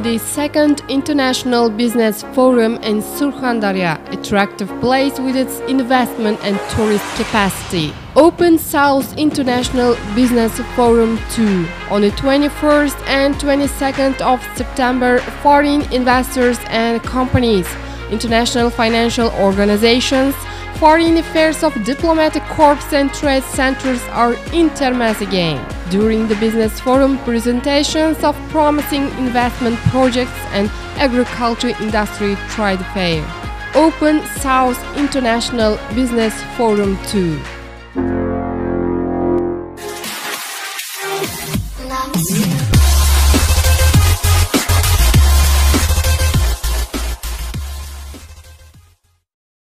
the second International Business Forum in Surkhandarya, attractive place with its investment and tourist capacity. Open South International Business Forum 2. On the 21st and 22nd of September, foreign investors and companies, international financial organizations, foreign affairs of diplomatic corps and trade centers are intermezzo again. During the business forum, presentations of promising investment projects and agriculture industry trade fair. Open South International Business Forum 2. Love